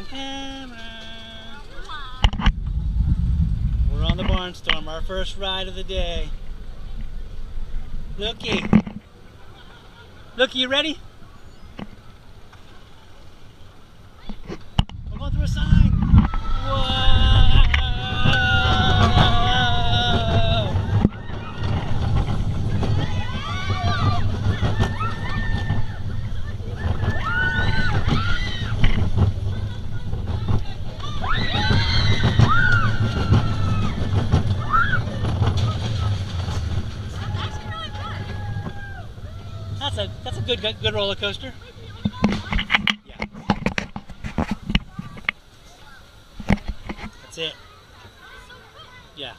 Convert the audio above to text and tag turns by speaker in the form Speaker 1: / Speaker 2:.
Speaker 1: on camera. We're on the Barnstormer, our first ride of the day. Looky. Looky, you ready? That's a that's a good good roller coaster. Yeah. That's it. Yeah.